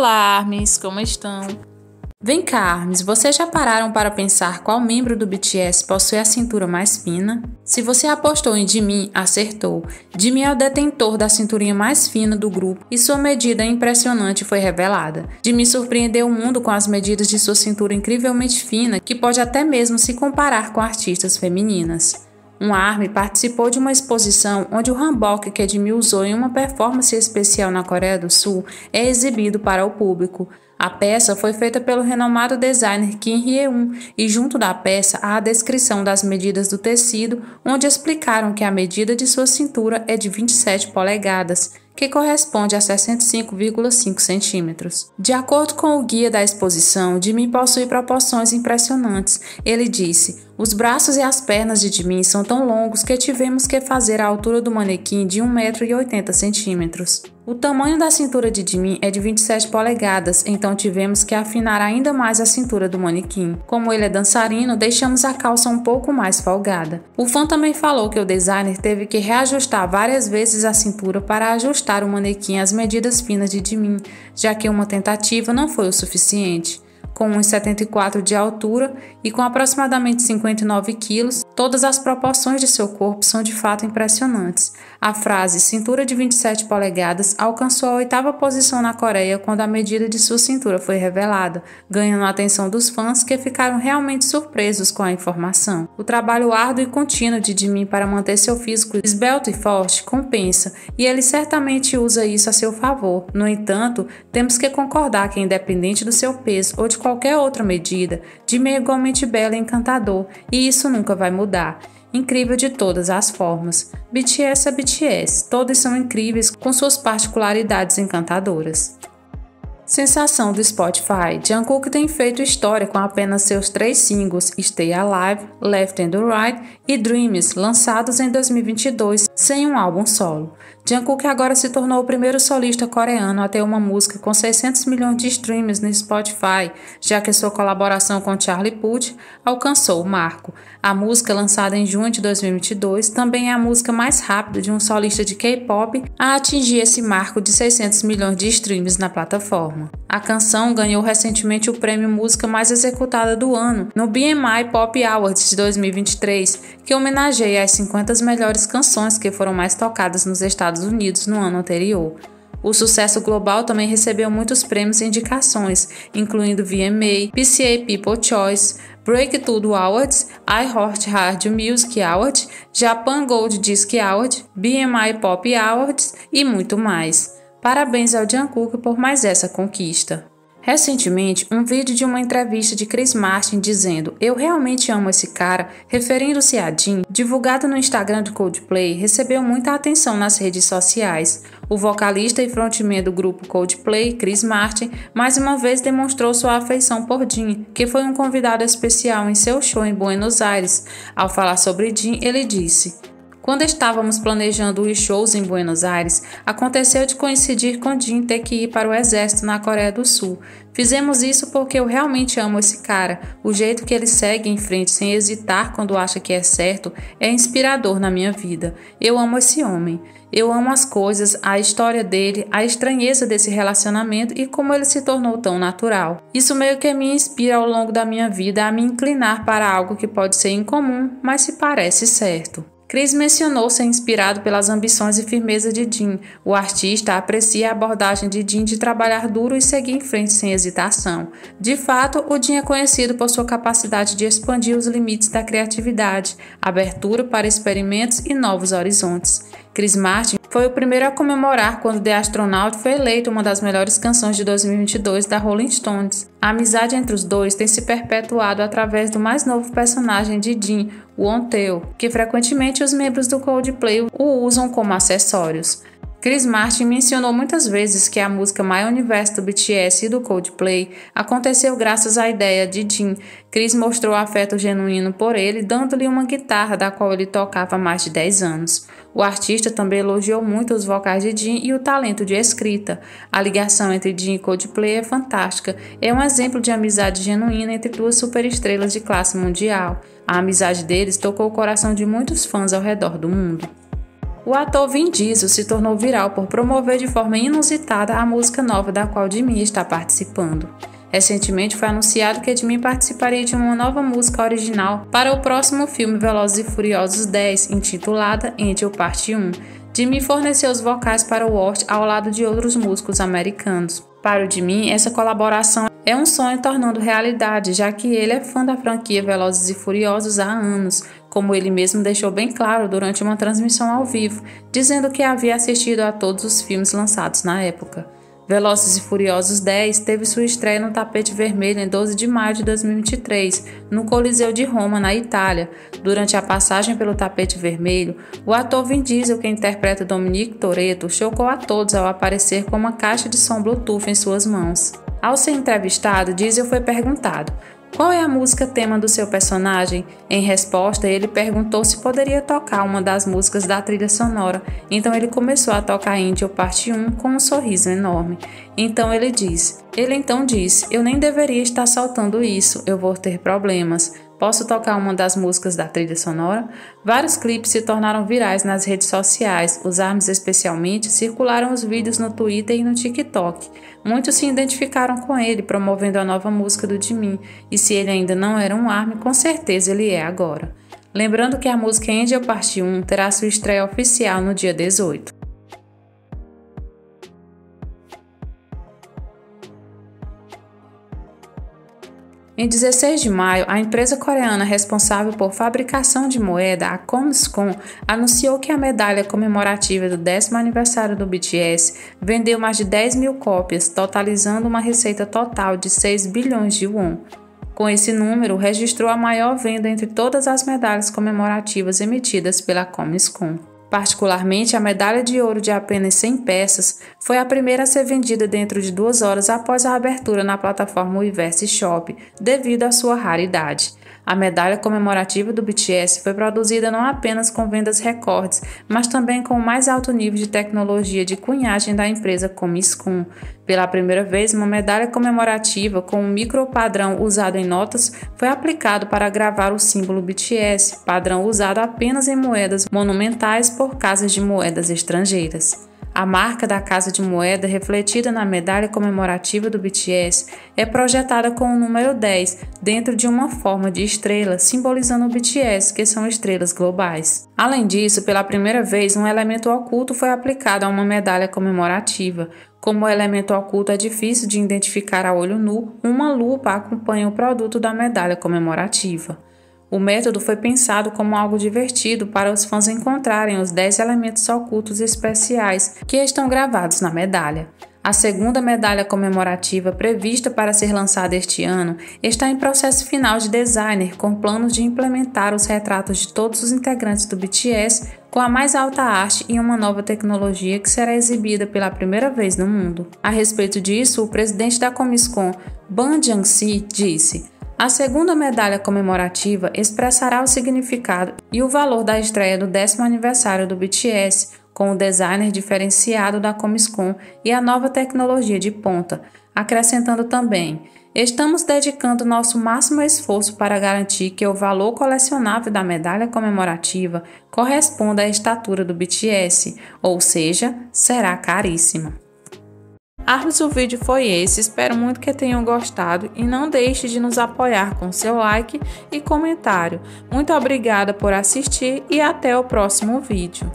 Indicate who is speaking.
Speaker 1: Olá, Armes, como estão? Vem cá, Armes, vocês já pararam para pensar qual membro do BTS possui a cintura mais fina? Se você apostou em Jimin, acertou. Jimin é o detentor da cinturinha mais fina do grupo e sua medida impressionante foi revelada. Jimin surpreendeu o mundo com as medidas de sua cintura incrivelmente fina, que pode até mesmo se comparar com artistas femininas. Um ARMY participou de uma exposição onde o hanbok que Edmil usou em uma performance especial na Coreia do Sul é exibido para o público. A peça foi feita pelo renomado designer Kim Hye-un e junto da peça há a descrição das medidas do tecido, onde explicaram que a medida de sua cintura é de 27 polegadas que corresponde a 65,5 centímetros. De acordo com o guia da exposição, Jimmy possui proporções impressionantes. Ele disse: os braços e as pernas de Jimmy são tão longos que tivemos que fazer a altura do manequim de 1,80m. O tamanho da cintura de Jimmy é de 27 polegadas, então tivemos que afinar ainda mais a cintura do manequim. Como ele é dançarino, deixamos a calça um pouco mais folgada. O fã também falou que o designer teve que reajustar várias vezes a cintura para ajustar ajustar o manequim às medidas finas de Jimin, já que uma tentativa não foi o suficiente com 1,74 de altura e com aproximadamente 59 quilos, todas as proporções de seu corpo são de fato impressionantes. A frase cintura de 27 polegadas alcançou a oitava posição na Coreia quando a medida de sua cintura foi revelada, ganhando a atenção dos fãs que ficaram realmente surpresos com a informação. O trabalho árduo e contínuo de Jimin para manter seu físico esbelto e forte compensa, e ele certamente usa isso a seu favor. No entanto, temos que concordar que independente do seu peso ou de qualquer qualquer outra medida, de meio igualmente belo e encantador, e isso nunca vai mudar. Incrível de todas as formas. BTS é BTS, todos são incríveis com suas particularidades encantadoras. Sensação do Spotify. Jungkook tem feito história com apenas seus três singles Stay Alive, Left and Right e Dreams, lançados em 2022 sem um álbum solo. Jungkook agora se tornou o primeiro solista coreano a ter uma música com 600 milhões de streams no Spotify, já que sua colaboração com Charlie Puth alcançou o marco. A música, lançada em junho de 2022, também é a música mais rápida de um solista de K-pop a atingir esse marco de 600 milhões de streams na plataforma. A canção ganhou recentemente o prêmio Música Mais Executada do Ano no BMI Pop Awards de 2023, que homenageia as 50 melhores canções que foram mais tocadas nos Estados Unidos no ano anterior. O sucesso global também recebeu muitos prêmios e indicações, incluindo VMA, PCA People Choice, Breakthrough Awards, iHeart Radio Music Award, Japan Gold Disc Award, BMI Pop Awards e muito mais. Parabéns ao Jungkook por mais essa conquista. Recentemente, um vídeo de uma entrevista de Chris Martin dizendo Eu realmente amo esse cara, referindo-se a Jin, divulgado no Instagram do Coldplay, recebeu muita atenção nas redes sociais. O vocalista e frontman do grupo Coldplay, Chris Martin, mais uma vez demonstrou sua afeição por Jin, que foi um convidado especial em seu show em Buenos Aires. Ao falar sobre Jin, ele disse: quando estávamos planejando os shows em Buenos Aires, aconteceu de coincidir com Jim ter que ir para o exército na Coreia do Sul. Fizemos isso porque eu realmente amo esse cara. O jeito que ele segue em frente sem hesitar quando acha que é certo é inspirador na minha vida. Eu amo esse homem. Eu amo as coisas, a história dele, a estranheza desse relacionamento e como ele se tornou tão natural. Isso meio que me inspira ao longo da minha vida a me inclinar para algo que pode ser incomum, mas se parece certo. Chris mencionou ser inspirado pelas ambições e firmeza de Jim. O artista aprecia a abordagem de Jim de trabalhar duro e seguir em frente sem hesitação. De fato, o Jim é conhecido por sua capacidade de expandir os limites da criatividade, abertura para experimentos e novos horizontes. Chris Martin foi o primeiro a comemorar quando The Astronaut foi eleito uma das melhores canções de 2022 da Rolling Stones. A amizade entre os dois tem se perpetuado através do mais novo personagem de Jim, o Onteo, que frequentemente os membros do Coldplay o usam como acessórios. Chris Martin mencionou muitas vezes que a música My Universe do BTS e do Coldplay aconteceu graças à ideia de Jin. Chris mostrou afeto genuíno por ele, dando-lhe uma guitarra da qual ele tocava há mais de 10 anos. O artista também elogiou muito os vocais de Jin e o talento de escrita. A ligação entre Jin e Coldplay é fantástica. É um exemplo de amizade genuína entre duas superestrelas de classe mundial. A amizade deles tocou o coração de muitos fãs ao redor do mundo. O ator Vin Diesel se tornou viral por promover de forma inusitada a música nova da qual Jimmy está participando. Recentemente foi anunciado que Edmin participaria de uma nova música original para o próximo filme Velozes e Furiosos 10, intitulada Angel Parte 1. Jimmy forneceu os vocais para o Walt ao lado de outros músicos americanos. Para o Jimmy, essa colaboração é um sonho tornando realidade, já que ele é fã da franquia Velozes e Furiosos há anos, como ele mesmo deixou bem claro durante uma transmissão ao vivo, dizendo que havia assistido a todos os filmes lançados na época. Velozes e Furiosos 10 teve sua estreia no tapete vermelho em 12 de maio de 2023, no Coliseu de Roma, na Itália. Durante a passagem pelo tapete vermelho, o ator Vin Diesel, que interpreta Dominique Toretto, chocou a todos ao aparecer com uma caixa de som Bluetooth em suas mãos. Ao ser entrevistado, Diesel foi perguntado: qual é a música tema do seu personagem? Em resposta, ele perguntou se poderia tocar uma das músicas da trilha sonora. Então ele começou a tocar Angel Parte 1 com um sorriso enorme. Então ele disse: Ele então disse: Eu nem deveria estar soltando isso, eu vou ter problemas. Posso tocar uma das músicas da trilha sonora? Vários clipes se tornaram virais nas redes sociais. Os ARMS, especialmente, circularam os vídeos no Twitter e no TikTok. Muitos se identificaram com ele, promovendo a nova música do Jimin, e se ele ainda não era um ARM, com certeza ele é agora. Lembrando que a música Angel Parte 1 terá sua estreia oficial no dia 18. Em 16 de maio, a empresa coreana responsável por fabricação de moeda, a Comscon, anunciou que a medalha comemorativa do décimo aniversário do BTS vendeu mais de 10 mil cópias, totalizando uma receita total de 6 bilhões de won. Com esse número, registrou a maior venda entre todas as medalhas comemorativas emitidas pela Comscon. Particularmente, a medalha de ouro de apenas 100 peças foi a primeira a ser vendida dentro de duas horas após a abertura na plataforma Universe Shop, devido à sua raridade. A medalha comemorativa do BTS foi produzida não apenas com vendas recordes, mas também com o mais alto nível de tecnologia de cunhagem da empresa Comiscon. Pela primeira vez, uma medalha comemorativa com um micropadrão usado em notas foi aplicado para gravar o símbolo BTS, padrão usado apenas em moedas monumentais por casas de moedas estrangeiras. A marca da casa de moeda refletida na medalha comemorativa do BTS é projetada com o número 10 dentro de uma forma de estrela, simbolizando o BTS, que são estrelas globais. Além disso, pela primeira vez, um elemento oculto foi aplicado a uma medalha comemorativa. Como elemento oculto é difícil de identificar a olho nu, uma lupa acompanha o produto da medalha comemorativa. O método foi pensado como algo divertido para os fãs encontrarem os 10 elementos ocultos especiais que estão gravados na medalha. A segunda medalha comemorativa prevista para ser lançada este ano está em processo final de designer, com planos de implementar os retratos de todos os integrantes do BTS com a mais alta arte e uma nova tecnologia que será exibida pela primeira vez no mundo. A respeito disso, o presidente da Comiscon, Ban Jiang-si, disse: a segunda medalha comemorativa expressará o significado e o valor da estreia do décimo aniversário do BTS, com o designer diferenciado da Comiscon e a nova tecnologia de ponta, acrescentando também: Estamos dedicando nosso máximo esforço para garantir que o valor colecionável da medalha comemorativa corresponda à estatura do BTS, ou seja, será caríssima. Arles, o vídeo foi esse, espero muito que tenham gostado e não deixe de nos apoiar com seu like e comentário. Muito obrigada por assistir e até o próximo vídeo.